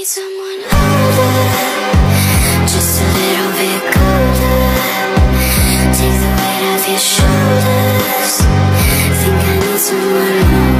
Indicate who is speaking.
Speaker 1: need someone older, just a little bit colder. Take the weight off your shoulders. Think I need someone older.